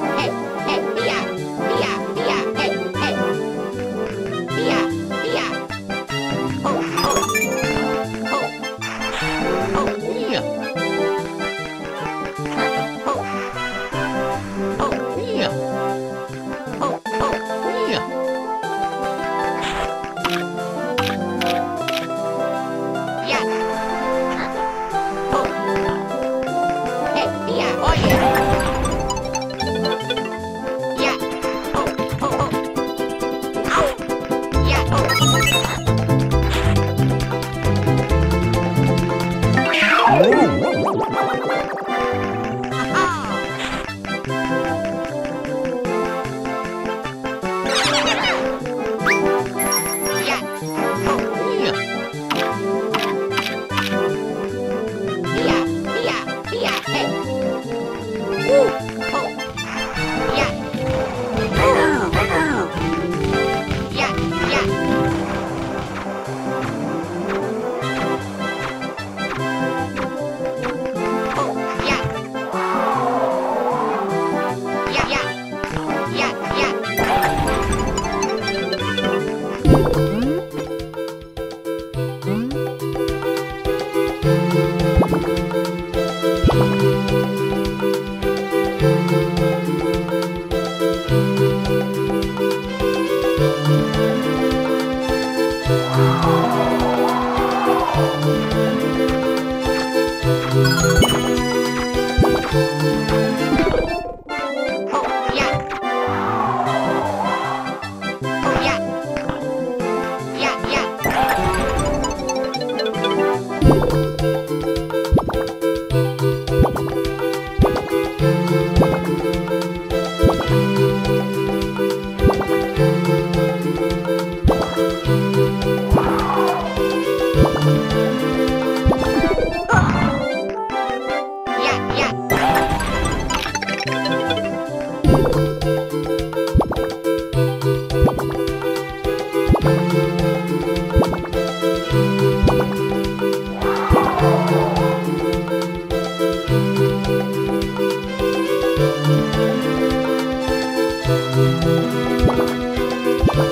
Hey. Yeah. Música やっ